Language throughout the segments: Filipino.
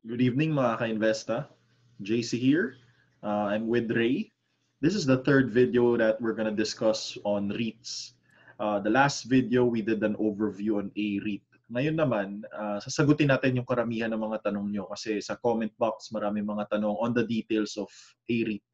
Good evening mga ka-investa. JC here. Uh, I'm with Ray. This is the third video that we're going to discuss on REITs. Uh, the last video, we did an overview on A-REIT. Ngayon naman, uh, sasagutin natin yung karamihan ng mga tanong nyo kasi sa comment box marami mga tanong on the details of A-REIT.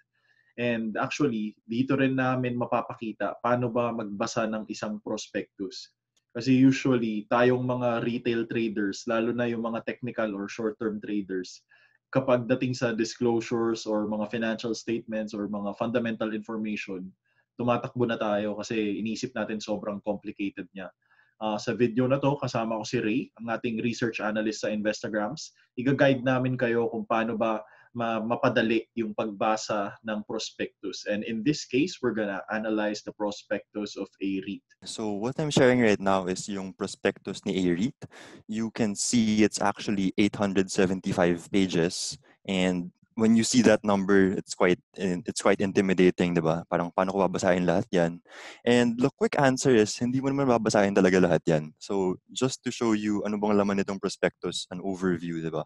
And actually, dito rin namin mapapakita paano ba magbasa ng isang prospectus. Kasi usually, tayong mga retail traders, lalo na yung mga technical or short-term traders, kapag dating sa disclosures or mga financial statements or mga fundamental information, tumatakbo na tayo kasi inisip natin sobrang complicated niya. Uh, sa video na to, kasama ko si Ray, ang ating research analyst sa Instagrams. Iga-guide namin kayo kung paano ba ma mapadali yung pagbasa ng prospectus. And in this case, we're gonna analyze the prospectus of a REIT. So what I'm sharing right now is yung prospectus ni a REIT. You can see it's actually 875 pages and when you see that number, it's quite it's quite intimidating, 'di ba? Parang paano ko babasahin lahat 'yan? And the quick answer is hindi mo naman babasahin talaga lahat 'yan. So just to show you ano bang laman nitong prospectus, an overview, 'di ba?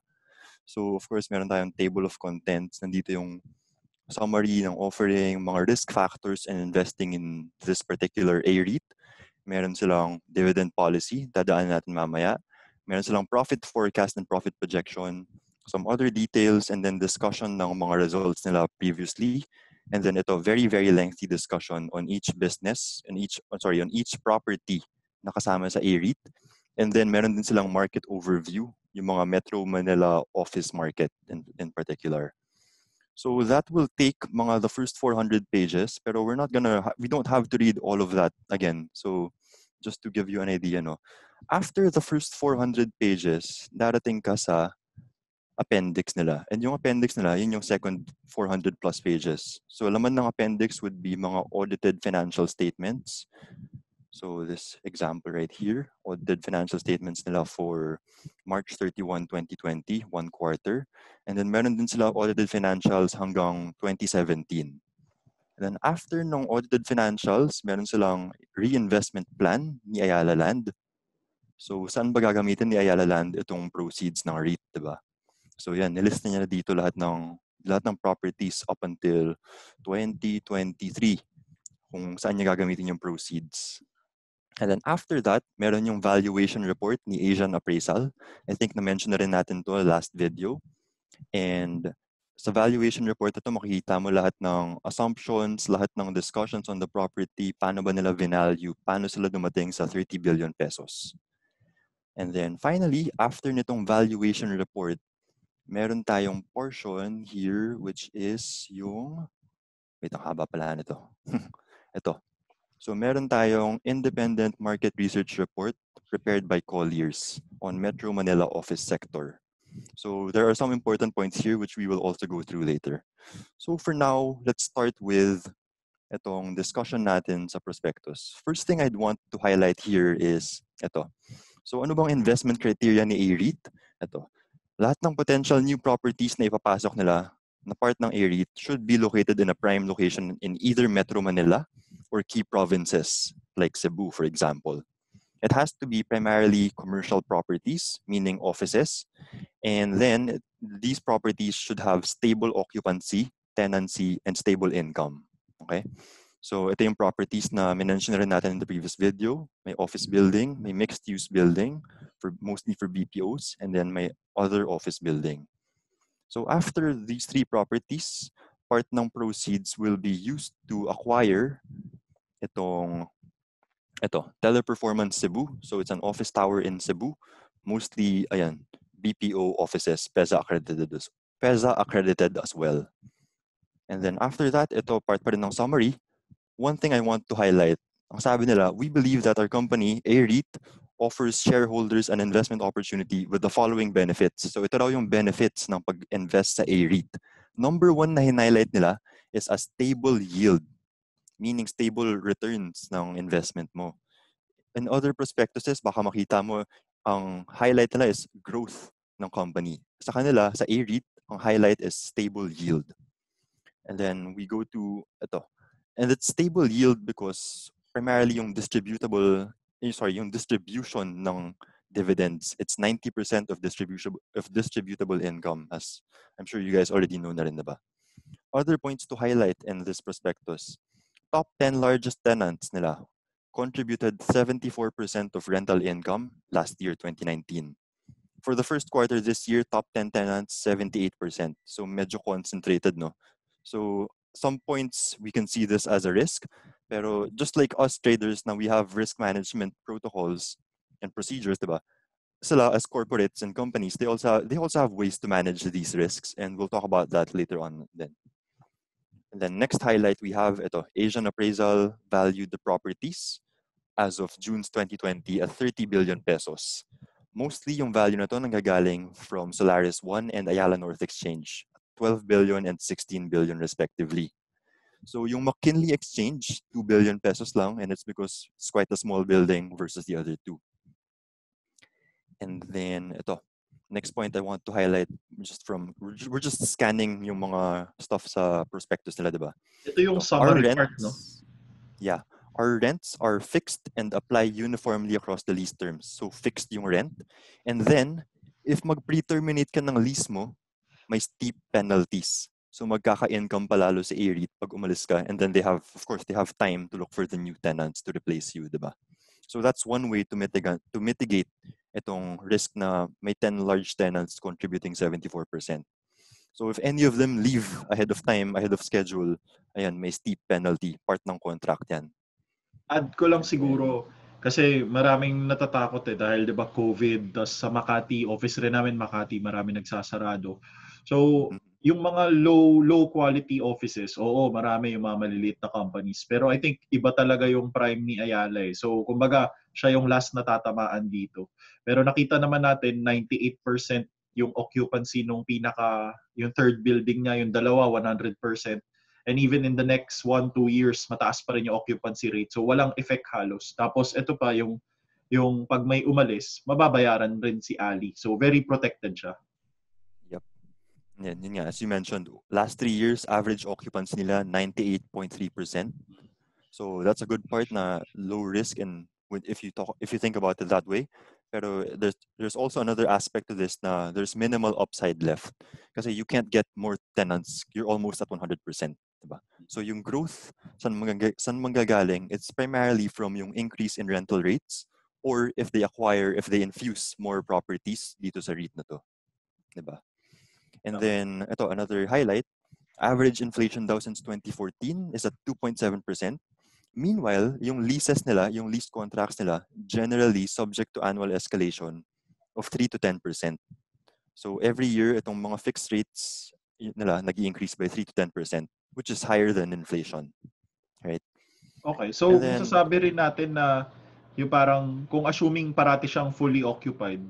So, of course, meron tayong table of contents. Nandito yung summary ng offering, mga risk factors and investing in this particular A-REIT. Meron silang dividend policy, dadaan natin mamaya. Meron silang profit forecast and profit projection, some other details, and then discussion ng mga results nila previously. And then ito, very, very lengthy discussion on each business, and each, oh, sorry, on each property na kasama sa A-REIT. And then meron din silang market overview yung mga Metro Manila office market in, in particular. So that will take mga the first 400 pages, pero we're not gonna, we don't have to read all of that again. So just to give you an idea, no? After the first 400 pages, darating ka sa appendix nila. And yung appendix nila, yun yung second 400 plus pages. So laman ng appendix would be mga audited financial statements, so this example right here, audited financial statements nila for March 31, 2020, one quarter. And then meron din sila audited financials hanggang 2017. And then after ng audited financials, meron silang reinvestment plan ni Ayala Land. So saan ba gagamitin ni Ayala Land itong proceeds ng REIT, di ba? So yan, nilista niya na dito lahat ng lahat ng properties up until 2023 kung saan niya gagamitin yung proceeds. And then after that, meron yung valuation report ni Asian Appraisal. I think na-mention na rin natin to last video. And sa valuation report ito, makikita mo lahat ng assumptions, lahat ng discussions on the property, paano ba nila vinalue, paano sila dumating sa 30 billion pesos. And then finally, after nitong valuation report, meron tayong portion here which is yung, wait, ang haba pala nito. ito, So meron tayong independent market research report prepared by Colliers on Metro Manila office sector. So there are some important points here which we will also go through later. So for now, let's start with itong discussion natin sa prospectus. First thing I'd want to highlight here is ito. So ano bang investment criteria ni A-REIT? Ito. Lahat ng potential new properties na ipapasok nila na part ng A-REIT should be located in a prime location in either Metro Manila or key provinces like Cebu, for example. It has to be primarily commercial properties, meaning offices, and then these properties should have stable occupancy, tenancy, and stable income. Okay? So ito yung properties na minention rin natin in the previous video. May office building, may mixed-use building, for mostly for BPOs, and then may other office building. So after these three properties, part ng proceeds will be used to acquire itong ito, Teleperformance Cebu. So it's an office tower in Cebu. Mostly, ayan, BPO offices, PEZA accredited, PEZA accredited as well. And then after that, ito part pa rin ng summary. One thing I want to highlight, ang sabi nila, we believe that our company, A-REIT, offers shareholders an investment opportunity with the following benefits. So ito raw yung benefits ng pag-invest sa A-REIT. Number one na highlight nila is a stable yield meaning stable returns ng investment mo. In other prospectuses, baka makita mo ang highlight nila is growth ng company. Sa kanila, sa A-REIT, ang highlight is stable yield. And then we go to ito. And it's stable yield because primarily yung distributable, eh, sorry, yung distribution ng dividends. It's 90% of distributable of distributable income, as I'm sure you guys already know na rin, diba? Other points to highlight in this prospectus. Top 10 largest tenants nila contributed 74% of rental income last year, 2019. For the first quarter this year, top 10 tenants, 78%. So medyo concentrated, no? So some points we can see this as a risk, pero just like us traders now we have risk management protocols and procedures, diba? Sila as corporates and companies, they also they also have ways to manage these risks, and we'll talk about that later on. Then, and then next highlight we have ito, Asian Appraisal valued the properties as of June 2020 at 30 billion pesos. Mostly yung value na to nanggagaling from Solaris 1 and Ayala North Exchange, 12 billion and 16 billion respectively. So yung McKinley Exchange, 2 billion pesos lang, and it's because it's quite a small building versus the other two. And then ito, next point I want to highlight just from we're just scanning yung mga stuff sa prospectus nila, diba? Ito yung summary rents, part, no? Yeah. Our rents are fixed and apply uniformly across the lease terms. So fixed yung rent. And then, if mag-pre-terminate ka ng lease mo, may steep penalties. So magkaka-income palalo sa AREIT pag umalis ka. And then they have, of course, they have time to look for the new tenants to replace you, diba? So that's one way to mitigate, to mitigate itong risk na may 10 large tenants contributing 74%. So if any of them leave ahead of time, ahead of schedule, ayan, may steep penalty, part ng contract yan. Add ko lang siguro, kasi maraming natatakot eh dahil 'di ba COVID, tas sa Makati, office rin namin Makati, marami nagsasarado. So, yung mga low low quality offices, oo, marami yung mga maliliit na companies. Pero I think iba talaga yung prime ni Ayala eh. So, kumbaga, siya yung last na tatamaan dito. Pero nakita naman natin 98% yung occupancy nung pinaka yung third building niya, yung dalawa 100%. And even in the next one, two years, mataas pa rin yung occupancy rate. So walang effect halos. Tapos ito pa yung yung pag may umalis, mababayaran rin si Ali. So very protected siya. Yep. Yan, yun nga. As you mentioned, last three years, average occupancy nila 98.3%. So that's a good part na low risk and if you talk if you think about it that way. Pero there's there's also another aspect to this na there's minimal upside left. Kasi you can't get more tenants. You're almost at 100%. Diba? So mm. yung growth, saan manggagaling, it's primarily from yung increase in rental rates or if they acquire, if they infuse more properties dito sa REIT na to. Diba? And then, ito, another highlight, average inflation daw since 2014 is at 2.7%. Meanwhile, yung leases nila, yung lease contracts nila, generally subject to annual escalation of 3 to 10%. So every year, itong mga fixed rates nila nag increase by 3 to 10%, which is higher than inflation. Right? Okay. So, And then- sasabi rin natin na yung parang, kung assuming parati siyang fully occupied,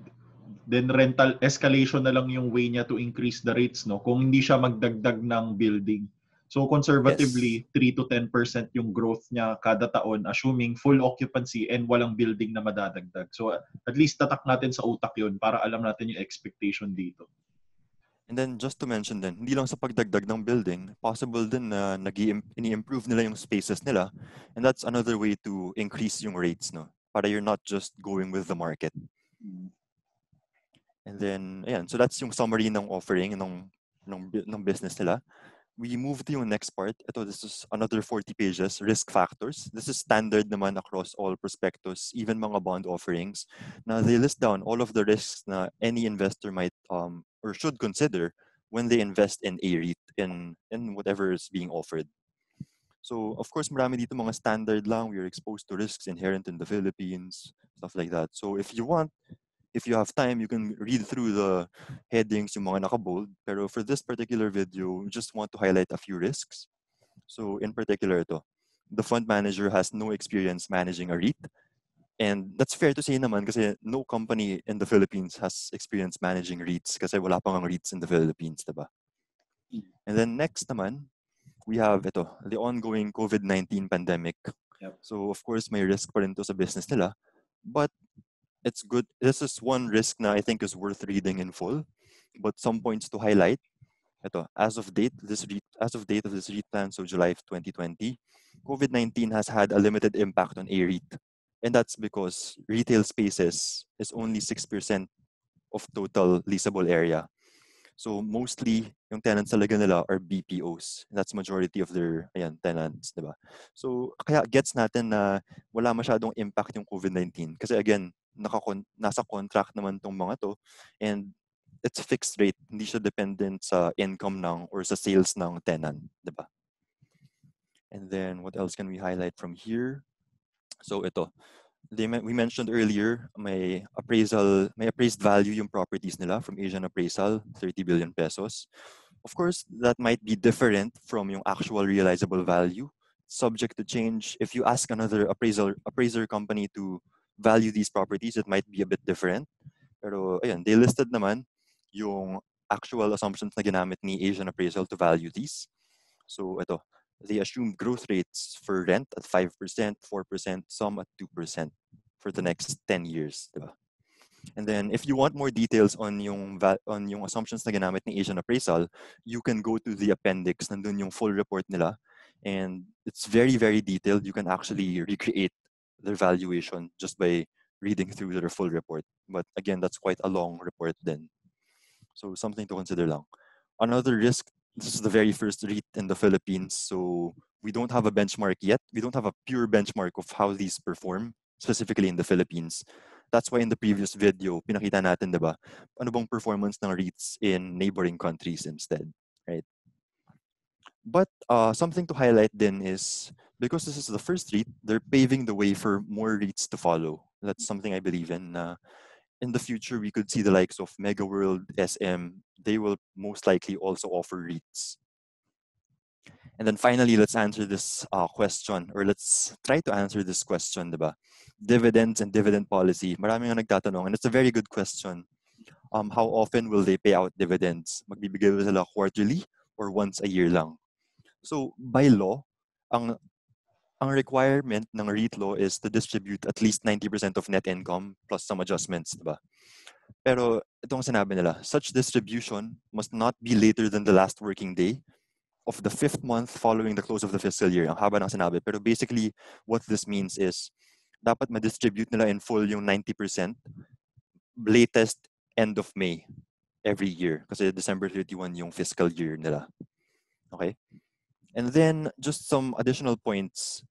then rental escalation na lang yung way niya to increase the rates, no? Kung hindi siya magdagdag ng building. So, conservatively, 3 to 10% yung growth niya kada taon, assuming full occupancy and walang building na madadagdag. So, at least tatak natin sa utak yun para alam natin yung expectation dito. And then just to mention din, hindi lang sa pagdagdag ng building, possible din na nag ini-improve nila yung spaces nila. And that's another way to increase yung rates, no? Para you're not just going with the market. And then, ayan, so that's yung summary ng offering ng, ng, ng business nila. We move to yung next part. Ito, this is another 40 pages, risk factors. This is standard naman across all prospectus, even mga bond offerings. Now, they list down all of the risks na any investor might um, or should consider when they invest in a REIT, in, in whatever is being offered. So, of course, marami dito mga standard lang. We are exposed to risks inherent in the Philippines, stuff like that. So, if you want, if you have time, you can read through the headings, yung mga naka-bold. Pero for this particular video, we just want to highlight a few risks. So, in particular, ito, the fund manager has no experience managing a REIT. And that's fair to say naman kasi no company in the Philippines has experience managing REITs kasi wala pang ang REITs in the Philippines, diba? And then next naman, we have ito, the ongoing COVID-19 pandemic. Yep. So of course, may risk pa rin to sa business nila. But it's good. This is one risk na I think is worth reading in full. But some points to highlight. Ito, as of date, this REIT, as of date of this REIT plan, so July of 2020, COVID-19 has had a limited impact on a REIT. And that's because retail spaces is only 6% of total leasable area. So mostly yung tenants talaga nila are BPOs. That's majority of their ayan, tenants, 'di ba? So kaya gets natin na wala masyadong impact yung COVID-19 kasi again, nakakon nasa contract naman tong mga to and it's fixed rate, hindi siya dependent sa income ng or sa sales ng tenant, 'di ba? And then what else can we highlight from here? So ito, they, we mentioned earlier, may appraisal, may appraised value yung properties nila from Asian Appraisal, 30 billion pesos. Of course, that might be different from yung actual realizable value, subject to change. If you ask another appraisal appraiser company to value these properties, it might be a bit different. Pero they listed naman yung actual assumptions na ginamit ni Asian Appraisal to value these. So ito, they assumed growth rates for rent at 5%, 4%, some at 2% for the next 10 years. Diba? And then if you want more details on yung on yung assumptions na ginamit ni Asian Appraisal, you can go to the appendix, nandun yung full report nila. And it's very, very detailed. You can actually recreate their valuation just by reading through their full report. But again, that's quite a long report then. So something to consider lang. Another risk this is the very first REIT in the Philippines. So we don't have a benchmark yet. We don't have a pure benchmark of how these perform, specifically in the Philippines. That's why in the previous video, pinakita natin, diba, ano bang performance ng REITs in neighboring countries instead? But uh, something to highlight then is, because this is the first REIT, they're paving the way for more REITs to follow. That's something I believe in. Uh, in the future, we could see the likes of Mega World, SM. They will most likely also offer REITs. And then finally, let's answer this uh, question, or let's try to answer this question, diba? Dividends and dividend policy. Marami nagtatanong, and it's a very good question. Um, how often will they pay out dividends? Magbibigay sila quarterly or once a year lang? So, by law, ang ang requirement ng REIT law is to distribute at least 90% of net income plus some adjustments, diba? Pero itong sinabi nila, such distribution must not be later than the last working day of the fifth month following the close of the fiscal year. Ang haba ng sinabi. Pero basically, what this means is, dapat ma-distribute nila in full yung 90% latest end of May every year. Kasi December 31 yung fiscal year nila. Okay? And then, just some additional points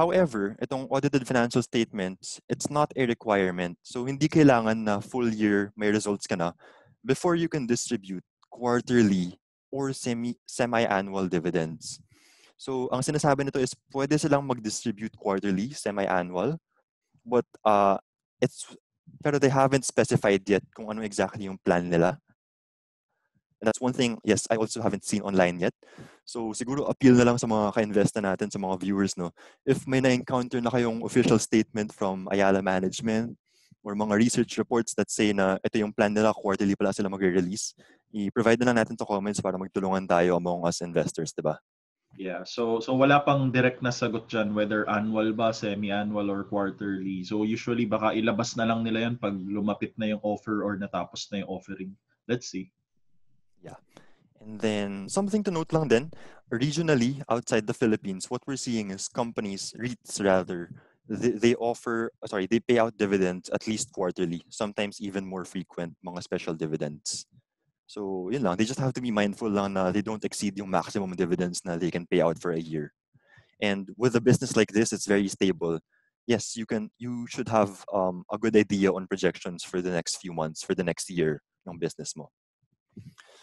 However, itong audited financial statements, it's not a requirement. So hindi kailangan na full year may results ka na before you can distribute quarterly or semi semi-annual dividends. So ang sinasabi nito is pwede silang mag-distribute quarterly, semi-annual, but uh, it's pero they haven't specified yet kung ano exactly yung plan nila. And that's one thing, yes, I also haven't seen online yet. So siguro appeal na lang sa mga ka-invest na natin, sa mga viewers, no? If may na-encounter na kayong official statement from Ayala Management or mga research reports that say na ito yung plan nila, quarterly pala sila mag-release, i-provide na lang natin to comments para magtulungan tayo among us investors, di ba? Yeah, so so wala pang direct na sagot diyan whether annual ba, semi-annual or quarterly. So usually baka ilabas na lang nila 'yan pag lumapit na yung offer or natapos na yung offering. Let's see. Yeah. And then something to note lang then, regionally outside the Philippines, what we're seeing is companies, REITs rather, they, they offer, sorry, they pay out dividends at least quarterly, sometimes even more frequent, mga special dividends. So, yun lang, they just have to be mindful lang na they don't exceed yung maximum dividends na they can pay out for a year. And with a business like this, it's very stable. Yes, you can, you should have um, a good idea on projections for the next few months, for the next year ng business mo.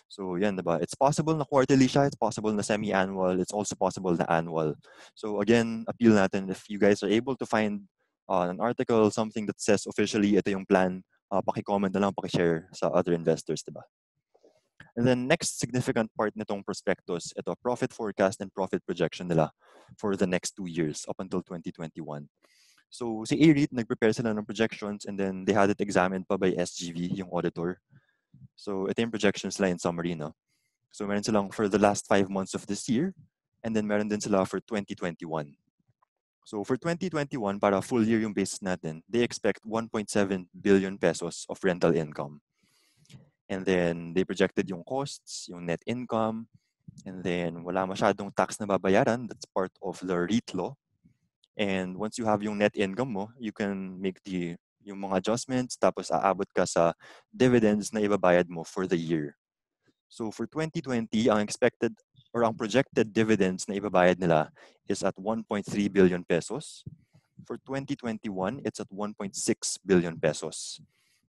So yan, diba? It's possible na quarterly siya, it's possible na semi-annual, it's also possible na annual. So again, appeal natin if you guys are able to find uh, an article, something that says officially ito yung plan, uh, paki-comment na lang, paki-share sa other investors, diba? And then next significant part nitong prospectus, ito, profit forecast and profit projection nila for the next two years up until 2021. So si AREIT, nag-prepare sila ng projections and then they had it examined pa by SGV, yung auditor. So ito yung projections nila in summary, no? So meron silang for the last five months of this year, and then meron din sila for 2021. So for 2021, para full year yung basis natin, they expect 1.7 billion pesos of rental income. And then they projected yung costs, yung net income, and then wala masyadong tax na babayaran. That's part of the REIT law. And once you have yung net income mo, you can make the yung mga adjustments tapos aabot ka sa dividends na ibabayad mo for the year. So for 2020, ang expected or ang projected dividends na ibabayad nila is at 1.3 billion pesos. For 2021, it's at 1.6 billion pesos.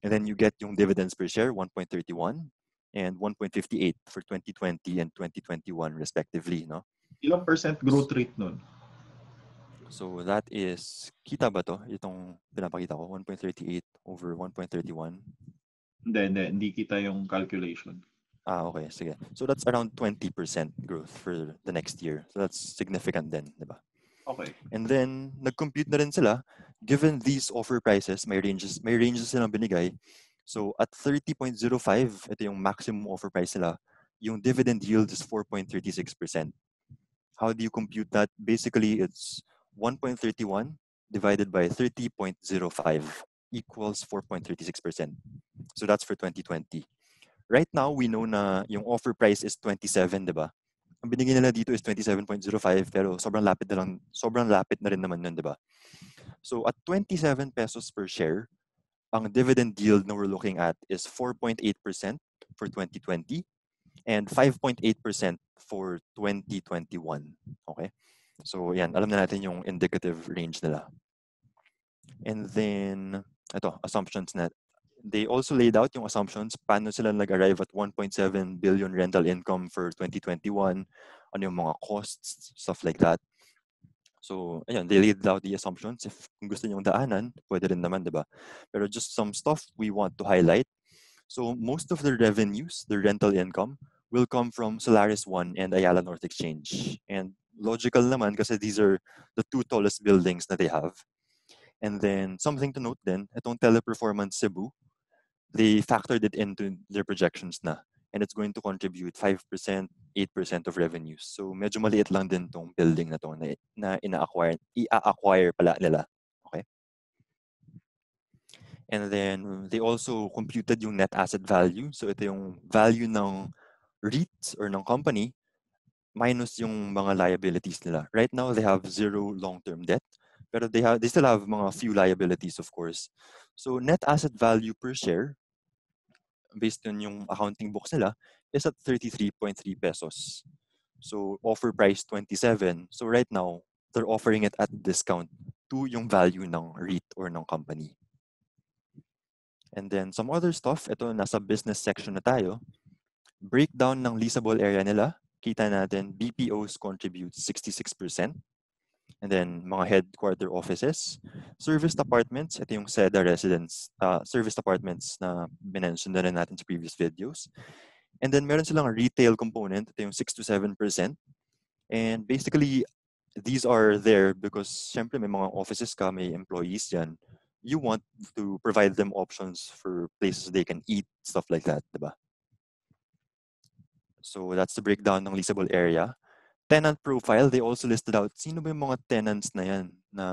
And then you get yung dividends per share, 1.31 and 1.58 for 2020 and 2021 respectively, no? Ilang percent growth rate nun? So that is, kita ba to? Itong pinapakita ko, 1.38 over 1.31. Hindi, hindi. Hindi kita yung calculation. Ah, okay. Sige. So that's around 20% growth for the next year. So that's significant then, di ba? Okay. And then, nag-compute na rin sila. Given these offer prices, may ranges, may ranges silang binigay. So at 30.05, ito yung maximum offer price nila. Yung dividend yield is 4.36%. How do you compute that? Basically, it's 1.31 divided by 30.05 equals 4.36%. So that's for 2020. Right now, we know na yung offer price is 27, di ba? Ang binigay nila dito is 27.05 pero sobrang lapit na lang, sobrang lapit na rin naman yun, di ba? So at 27 pesos per share, ang dividend yield na we're looking at is 4.8% for 2020 and 5.8% for 2021. Okay? So, yan. Alam na natin yung indicative range nila. And then, ito, assumptions net. They also laid out yung assumptions, paano sila nag-arrive at 1.7 billion rental income for 2021, ano yung mga costs, stuff like that. So, ayun, they laid out the assumptions. If kung gusto nyo daanan, pwede rin naman, di ba? Pero just some stuff we want to highlight. So, most of the revenues, the rental income, will come from Solaris One and Ayala North Exchange. And logical naman kasi these are the two tallest buildings that they have. And then something to note then, itong Teleperformance Cebu, they factored it into their projections na. And it's going to contribute 5%, 8% of revenues. So medyo maliit lang din tong building na to na, na ina-acquire, i-acquire pala nila. Okay? And then they also computed yung net asset value. So ito yung value ng REIT or ng company minus yung mga liabilities nila. Right now, they have zero long-term debt, pero they have they still have mga few liabilities, of course. So net asset value per share, based on yung accounting books nila, is at 33.3 pesos. So offer price 27. So right now, they're offering it at discount to yung value ng REIT or ng company. And then some other stuff, ito nasa business section na tayo. Breakdown ng leasable area nila kita natin BPOs contribute 66%. And then mga headquarter offices, service departments, ito yung SEDA residence, uh, service departments na binention na rin natin sa previous videos. And then meron silang retail component, ito yung 6 to 7%. And basically, these are there because syempre may mga offices ka, may employees dyan. You want to provide them options for places they can eat, stuff like that, diba? So that's the breakdown ng leasable area. Tenant profile, they also listed out sino ba yung mga tenants na yan na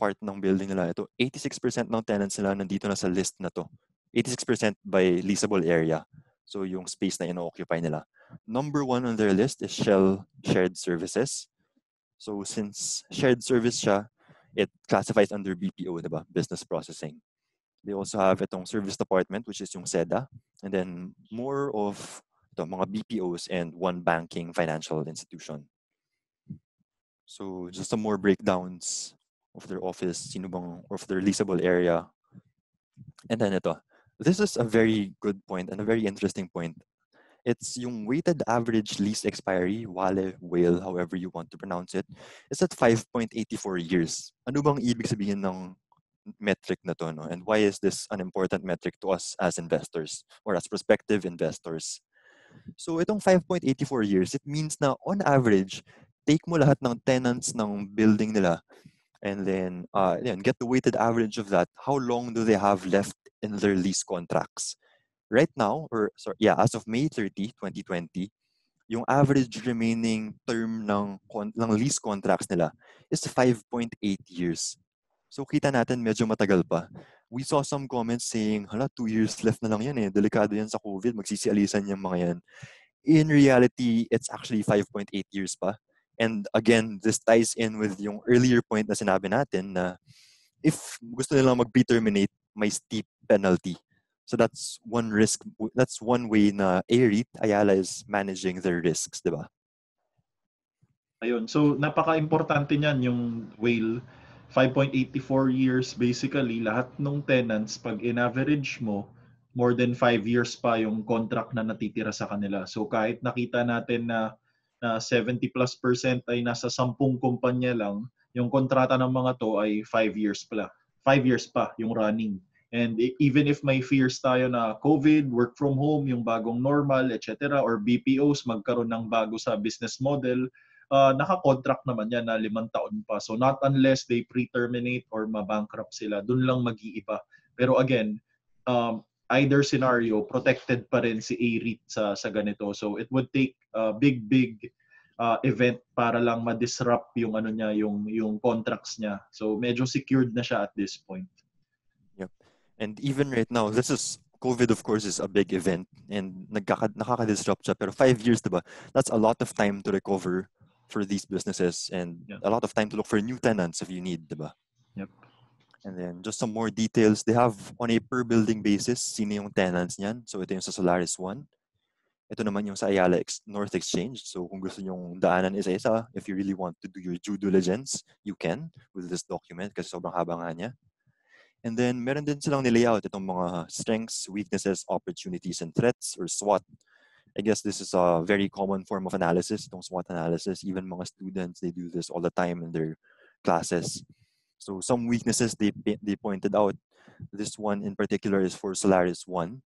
part ng building nila. Ito, 86% ng tenants nila nandito na sa list na to. 86% by leasable area. So yung space na ino-occupy nila. Number one on their list is Shell Shared Services. So since shared service siya, it classifies under BPO, diba? Business Processing. They also have itong service department, which is yung SEDA. And then more of ito, mga BPOs and one banking financial institution. So just some more breakdowns of their office, sino bang, of their leasable area. And then ito, this is a very good point and a very interesting point. It's yung weighted average lease expiry, WALE, WALE, however you want to pronounce it, is at 5.84 years. Ano bang ibig sabihin ng metric na to, no? And why is this an important metric to us as investors or as prospective investors? So itong 5.84 years, it means na on average, take mo lahat ng tenants ng building nila and then uh, yan, get the weighted average of that. How long do they have left in their lease contracts? Right now, or sorry, yeah, as of May 30, 2020, yung average remaining term ng, ng lease contracts nila is 5.8 years. So kita natin medyo matagal pa. We saw some comments saying, hala, two years left na lang yan eh. Delikado yan sa COVID. Magsisialisan yung mga yan. In reality, it's actually 5.8 years pa. And again, this ties in with yung earlier point na sinabi natin na if gusto nilang mag-terminate, may steep penalty. So that's one risk, that's one way na AREIT, Ayala is managing their risks, di ba? Ayun. So, napaka-importante niyan yung whale. 5.84 years basically lahat ng tenants pag in-average mo more than 5 years pa yung contract na natitira sa kanila. So kahit nakita natin na na 70 plus percent ay nasa 10 kumpanya lang, yung kontrata ng mga to ay 5 years pa. 5 years pa yung running. And even if may fears tayo na COVID, work from home, yung bagong normal, etc. or BPOs magkaroon ng bago sa business model, uh, naka-contract naman yan na limang taon pa. So not unless they pre-terminate or mabankrupt sila, dun lang mag-iiba. Pero again, um, either scenario, protected pa rin si AREIT sa, sa ganito. So it would take a big, big uh, event para lang ma-disrupt yung ano niya, yung yung contracts niya. So medyo secured na siya at this point. Yep. And even right now, this is COVID of course is a big event and nagkaka, nakaka-disrupt siya pero five years, diba? That's a lot of time to recover for these businesses and yeah. a lot of time to look for new tenants if you need, diba? Yep. And then just some more details. They have on a per building basis, sino yung tenants niyan. So ito yung sa Solaris 1. Ito naman yung sa Ayala Ex- North Exchange. So kung gusto nyong daanan isa-isa, if you really want to do your due diligence, you can with this document kasi sobrang haba nga niya. And then meron din silang nilayout itong mga strengths, weaknesses, opportunities, and threats or SWOT I guess this is a very common form of analysis, itong SWOT analysis. Even mga students, they do this all the time in their classes. So some weaknesses they, they pointed out. This one in particular is for Solaris 1.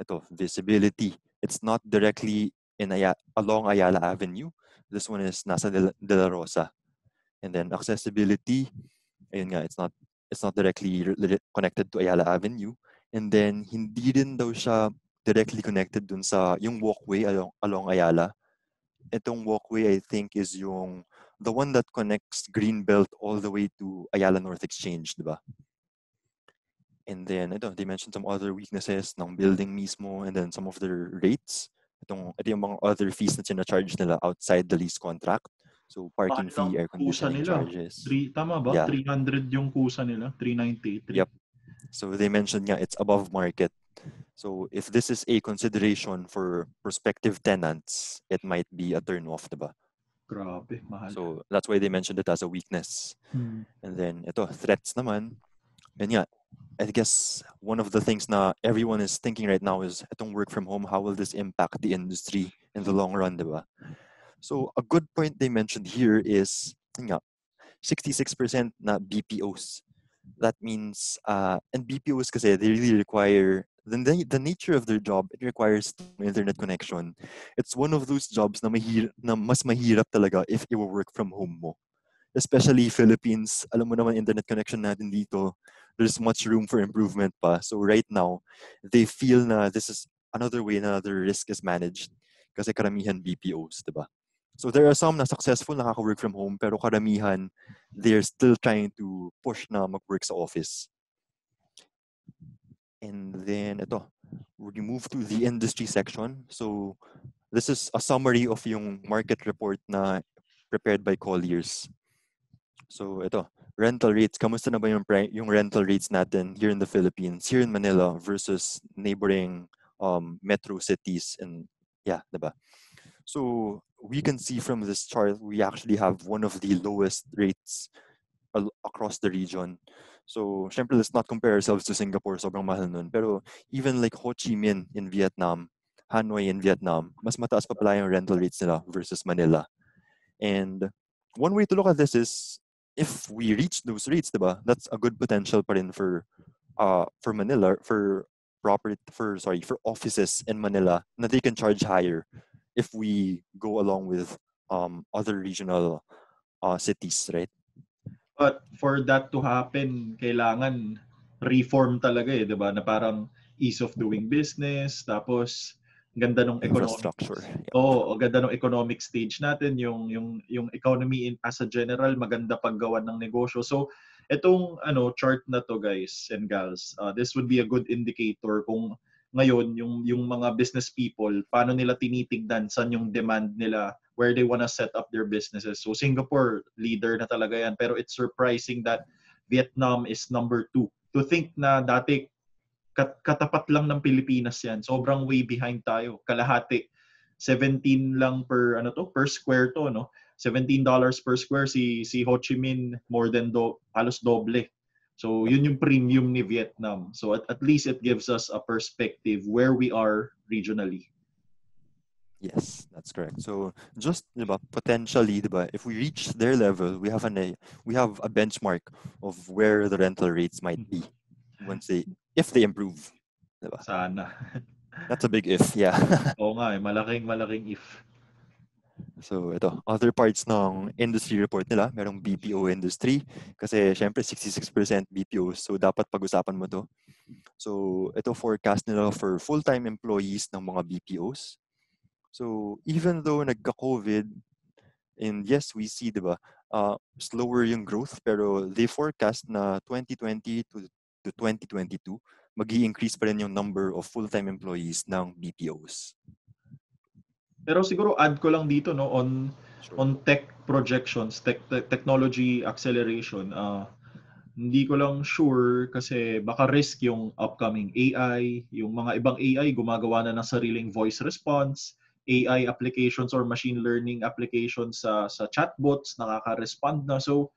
Ito, visibility. It's not directly in Aya, along Ayala Avenue. This one is nasa De La Rosa. And then accessibility, ayun nga, it's not it's not directly connected to Ayala Avenue. And then hindi din daw siya directly connected dun sa yung walkway along, along Ayala. Itong walkway I think is yung the one that connects Greenbelt all the way to Ayala North Exchange, di ba? And then, ito, they mentioned some other weaknesses ng building mismo and then some of their rates. Itong, ito yung mga other fees na sinacharge nila outside the lease contract. So, parking Bakit fee, air conditioning nila? charges. Three, tama ba? Yeah. 300 yung kusa nila? 390? Yep. So, they mentioned nga it's above market. So if this is a consideration for prospective tenants, it might be a turn off, diba? Grabe, mahal. So that's why they mentioned it as a weakness. Hmm. And then ito, threats naman. And yeah, I guess one of the things na everyone is thinking right now is itong work from home, how will this impact the industry in the long run, diba? So a good point they mentioned here is nga, 66% na BPOs. That means, uh, and BPOs kasi they really require the, the nature of their job, it requires internet connection. It's one of those jobs na, mahir, na mas mahirap talaga if you work from home mo. Especially Philippines, alam mo naman internet connection natin dito, there's much room for improvement pa. So right now, they feel na this is another way na their risk is managed kasi karamihan BPOs, di ba? So there are some na successful nakaka-work from home pero karamihan they're still trying to push na mag-work sa office. And then ito, we move to the industry section. So this is a summary of yung market report na prepared by Colliers. So ito, rental rates. Kamusta na ba yung, yung rental rates natin here in the Philippines, here in Manila versus neighboring um, metro cities and yeah, diba? So we can see from this chart, we actually have one of the lowest rates across the region. So, syempre, let's not compare ourselves to Singapore, sobrang mahal nun. Pero even like Ho Chi Minh in Vietnam, Hanoi in Vietnam, mas mataas pa pala yung rental rates nila versus Manila. And one way to look at this is, if we reach those rates, diba, that's a good potential pa rin for, uh, for Manila, for property, for, sorry, for offices in Manila na they can charge higher if we go along with um, other regional uh, cities, right? But for that to happen, kailangan reform talaga eh, 'di ba? Na parang ease of doing business, tapos ganda ng economic structure. Oo, oh, ganda ng economic stage natin, yung yung yung economy in, as a general maganda paggawa ng negosyo. So, itong ano chart na to guys and gals, uh, this would be a good indicator kung ngayon yung yung mga business people paano nila tinitignan saan yung demand nila where they wanna set up their businesses. So Singapore leader na talaga yan. Pero it's surprising that Vietnam is number two. To think na dati kat, katapat lang ng Pilipinas yan. Sobrang way behind tayo. Kalahati. 17 lang per ano to per square to no? 17 dollars per square. Si si Ho Chi Minh more than do halos doble So yun yung premium ni Vietnam. So at, at least it gives us a perspective where we are regionally. Yes, that's correct. So just diba, potentially, diba, if we reach their level, we have an a we have a benchmark of where the rental rates might be once they if they improve. Diba? Sana. That's a big if, yeah. Oo nga, eh, malaking malaking if. So ito, other parts ng industry report nila, merong BPO industry kasi syempre 66% BPO so dapat pag-usapan mo to. So ito forecast nila for full-time employees ng mga BPOs. So even though nagka-COVID and yes, we see 'di ba, uh, slower yung growth pero they forecast na 2020 to to 2022 magi-increase pa rin yung number of full-time employees ng BPOs. Pero siguro add ko lang dito no on sure. on tech projections, tech, tech technology acceleration. Uh, hindi ko lang sure kasi baka risk yung upcoming AI, yung mga ibang AI gumagawa na ng sariling voice response, AI applications or machine learning applications sa sa chatbots nakaka-respond na. So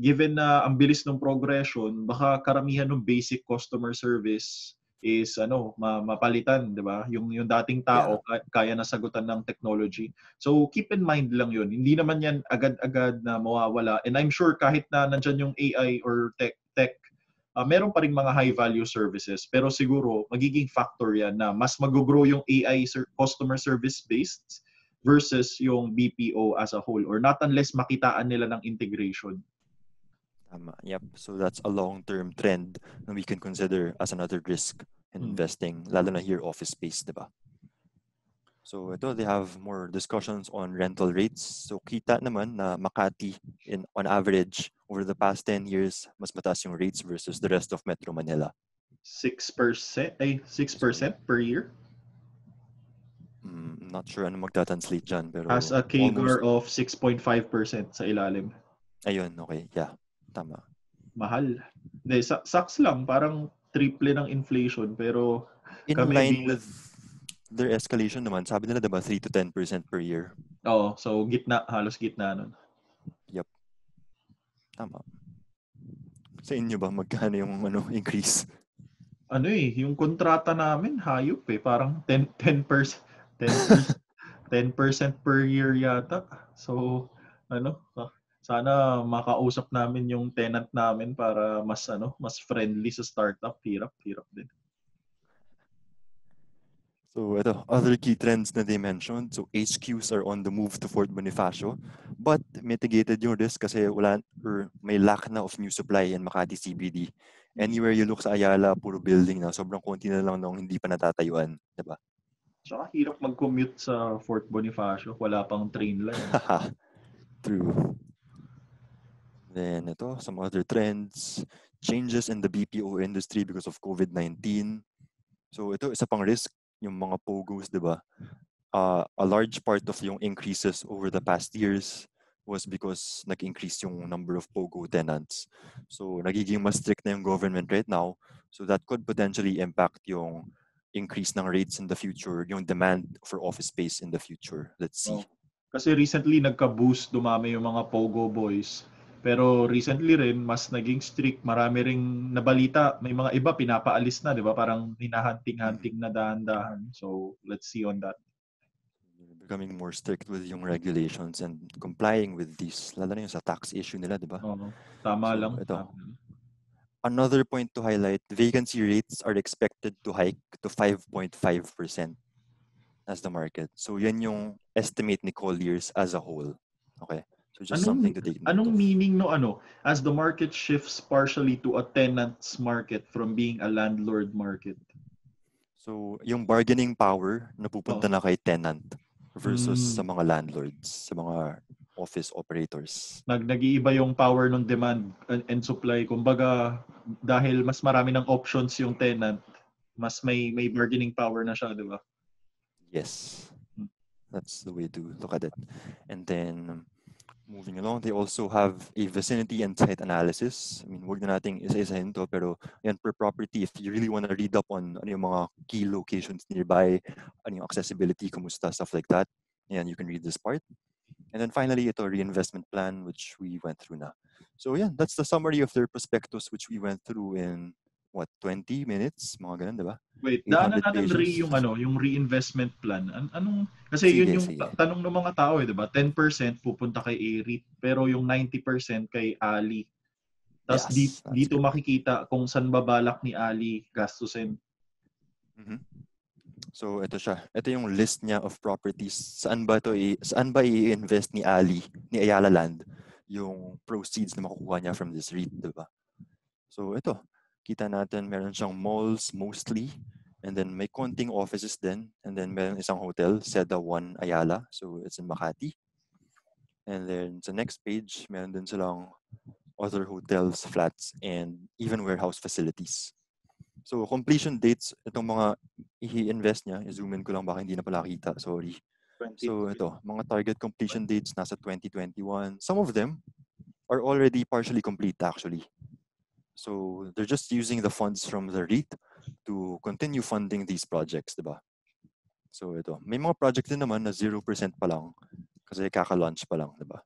given na ang bilis ng progression, baka karamihan ng basic customer service is ano mapalitan 'di ba? Yung yung dating tao yeah. kaya na sagutan ng technology. So keep in mind lang yun. Hindi naman yan agad-agad na mawawala. And I'm sure kahit na nandiyan yung AI or tech tech uh, meron pa ring mga high value services. Pero siguro magiging factor yan na mas mag-grow yung AI ser- customer service based versus yung BPO as a whole or not unless makitaan nila ng integration Tama. Yep. So that's a long-term trend that we can consider as another risk in mm. investing, lalo na here office space, di ba? So ito, they have more discussions on rental rates. So kita naman na Makati, in, on average, over the past 10 years, mas mataas yung rates versus the rest of Metro Manila. 6%? Ay, 6% per year? Mm, not sure ano magta-translate dyan. Pero As a CAGR of 6.5% sa ilalim. Ayun, okay. Yeah. Tama. Mahal. Hindi, sucks lang. Parang triple ng inflation. Pero In kami line with their escalation naman, sabi nila diba 3 to 10% per year. Oo. So, gitna. Halos gitna nun. Yep. Tama. Sa inyo ba, magkano yung ano, increase? Ano eh, yung kontrata namin, hayop eh. Parang 10, 10%, 10%, 10% per year yata. So, ano, sana makausap namin yung tenant namin para mas ano, mas friendly sa startup. Hirap, hirap din. So ito, other key trends na they mentioned. So HQs are on the move to Fort Bonifacio, but mitigated yung risk kasi wala or may lack na of new supply in Makati CBD. Anywhere you look sa Ayala, puro building na. Sobrang konti na lang nung hindi pa natatayuan. Diba? Tsaka hirap mag-commute sa Fort Bonifacio. Wala pang train line. True. Then ito, some other trends, changes in the BPO industry because of COVID-19. So ito, isa pang risk, yung mga POGOs, di ba? Uh, a large part of yung increases over the past years was because nag-increase yung number of POGO tenants. So nagiging mas strict na yung government right now. So that could potentially impact yung increase ng rates in the future, yung demand for office space in the future. Let's see. Oh. Kasi recently nagka-boost, dumami yung mga POGO boys pero recently rin, mas naging strict. Marami ring nabalita. May mga iba pinapaalis na, di ba? Parang hinahunting-hunting na dahan-dahan. So, let's see on that. Becoming more strict with yung regulations and complying with these. Lalo na yung sa tax issue nila, di ba? Oo. Tama so, lang. Ito. Another point to highlight, vacancy rates are expected to hike to 5.5% as the market. So, yan yung estimate ni Colliers as a whole. Okay. So just anong, something to take note Anong of. meaning no ano? As the market shifts partially to a tenant's market from being a landlord market. So yung bargaining power napupunta oh. na kay tenant versus mm. sa mga landlords, sa mga office operators. Nag nag-iiba yung power ng demand and supply. Kumbaga dahil mas marami ng options yung tenant, mas may may bargaining power na siya, di ba? Yes. Hmm. That's the way to look at it. And then moving along, they also have a vicinity and site analysis. I mean, wag na nating isa-isahin to, pero yan per property, if you really want to read up on ano yung mga key locations nearby, ano yung accessibility, kumusta, stuff like that, yan, you can read this part. And then finally, ito reinvestment plan, which we went through na. So yeah, that's the summary of their prospectus, which we went through in what 20 minutes, mga ganun, di ba? Wait, daanan 800 natin re pages. yung ano, yung reinvestment plan. An anong kasi Sige, yun yung sige. ta- tanong ng mga tao eh, 'di ba? 10% pupunta kay AREIT, pero yung 90% kay Ali. Tapos Yes, di, dito good. makikita kung saan babalak ni Ali gastusin. Mhm. So ito siya. Ito yung list niya of properties. Saan ba to i- saan ba i-invest ni Ali, ni Ayala Land yung proceeds na makukuha niya from this REIT, 'di ba? So ito, kita natin meron siyang malls mostly and then may konting offices din and then meron isang hotel, Seda One Ayala. So it's in Makati. And then sa next page, meron din silang other hotels, flats, and even warehouse facilities. So completion dates, itong mga i-invest niya, i-zoom in ko lang baka hindi na pala kita, sorry. 20. So ito, mga target completion dates nasa 2021. Some of them are already partially complete actually. So they're just using the funds from the REIT to continue funding these projects, di ba? So ito, may mga projects din naman na 0% pa lang kasi kaka-launch pa lang, di ba?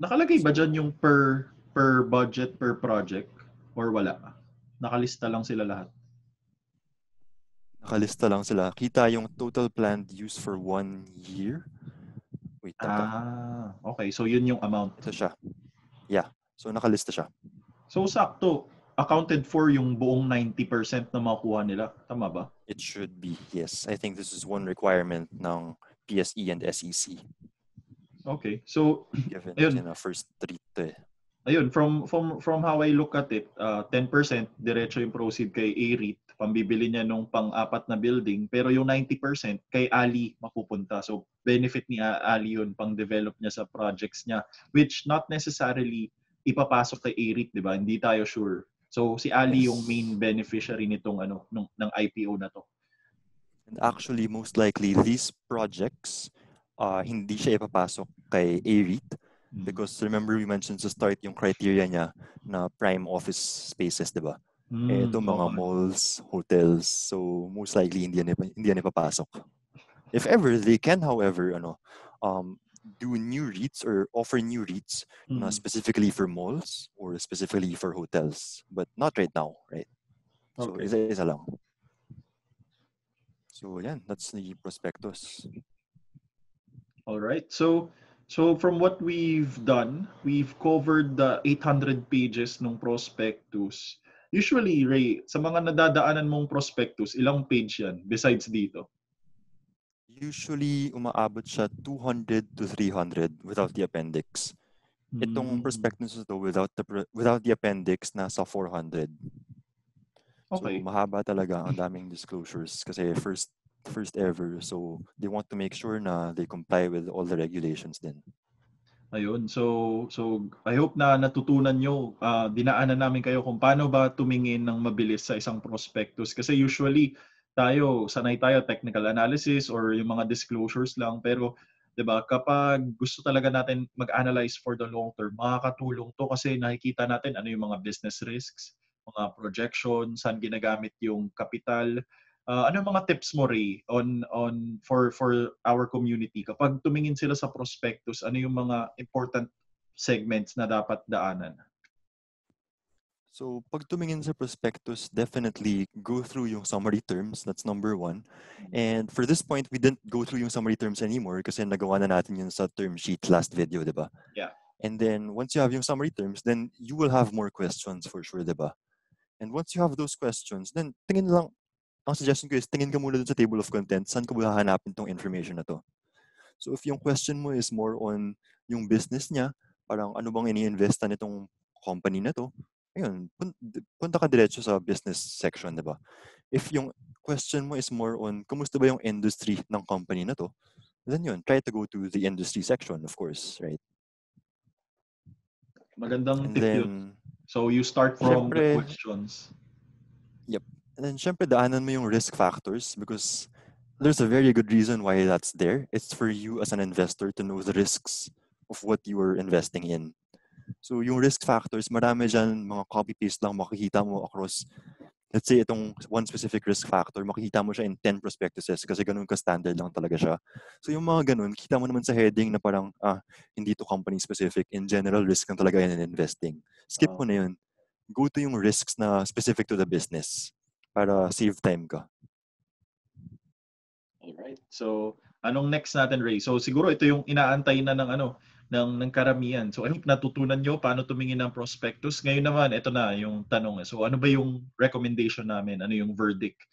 Nakalagay ba dyan yung per per budget per project or wala? Nakalista lang sila lahat. Nakalista lang sila. Kita yung total planned use for one year. Wait. Ah, okay. So yun yung amount. Ito siya. Yeah. So nakalista siya. So sakto, accounted for yung buong 90% na makuha nila. Tama ba? It should be, yes. I think this is one requirement ng PSE and SEC Okay. So given Ayun. in a first treat to eh. ayun, from from from how I look at it, uh, 10% diretso yung proceed kay AREIT, pambibili niya nung pang-apat na building, pero yung 90% kay Ali mapupunta. So benefit ni Ali yun pang develop niya sa projects niya which not necessarily ipapasok kay AREIT, 'di ba? Hindi tayo sure. So si Ali Yes. yung main beneficiary nitong ano nung ng IPO na to. And actually, most likely, these projects, uh, hindi siya ipapasok kay AREIT Mm. because remember we mentioned sa start yung criteria niya na prime office spaces, di ba? Eh, Mm, ito mga okay. malls, hotels. So most likely hindi yan, hindi yan ipapasok. If ever, they can, however, ano, um, do new REITs or offer new REITs na Mm. specifically for malls or specifically for hotels. But not right now, right? So Okay. isa-isa lang. So yan, that's the prospectus. All right. So so from what we've done, we've covered the 800 pages ng prospectus. Usually, Ray, sa mga nadadaanan mong prospectus, ilang page yan besides dito? Usually, umaabot siya 200 to 300 without the appendix. Mm. Itong prospectus na to without the without the appendix nasa 400. Okay. So mahaba talaga ang daming disclosures kasi first first ever. So they want to make sure na they comply with all the regulations din. Ayun. So so I hope na natutunan nyo, ah, dinaanan namin kayo kung paano ba tumingin ng mabilis sa isang prospectus kasi usually tayo sanay tayo technical analysis or yung mga disclosures lang. Pero 'di ba kapag gusto talaga natin mag-analyze for the long term makakatulong to kasi nakikita natin ano yung mga business risks mga projections saan ginagamit yung capital Ah, ano mga tips mo Ray on on for for our community? Kapag tumingin sila sa prospectus ano yung mga important segments na dapat daanan So pag tumingin sa prospectus, definitely go through yung summary terms. That's number one. And for this point, we didn't go through yung summary terms anymore kasi nagawa na natin yun sa term sheet last video, di ba? Yeah. And then once you have yung summary terms, then you will have more questions for sure, di ba? And once you have those questions, then tingin lang, ang suggestion ko is tingin ka muna dun sa table of contents, saan ka ba hahanapin tong information na to? So if yung question mo is more on yung business niya, parang ano bang ini-investa nitong company na to, ayun, punta ka diretso sa business section, di ba? If yung question mo is more on kumusta ba yung industry ng company na to, then yun, try to go to the industry section, of course, right? magandang And tip yun then, so you start from the Siyempre- questions And then, syempre, daanan mo yung risk factors because there's a very good reason why that's there. It's for you as an investor to know the risks of what you are investing in. So, yung risk factors, marami dyan, mga copy-paste lang makikita mo across, let's say, itong one specific risk factor, makikita mo siya in 10 prospectuses kasi ganun ka-standard lang talaga siya. So, yung mga ganun, kita mo naman sa heading na parang, ah, hindi to company specific. In general, risk lang talaga yan in investing. Skip mo na yun. Go to yung risks na specific to the business para save time ka. Alright. So, anong next natin, Ray? So, siguro ito yung inaantay na ng ano, ng, ng karamihan. So, I hope natutunan nyo paano tumingin ng prospectus. Ngayon naman, ito na yung tanong. So, ano ba yung recommendation namin? Ano yung verdict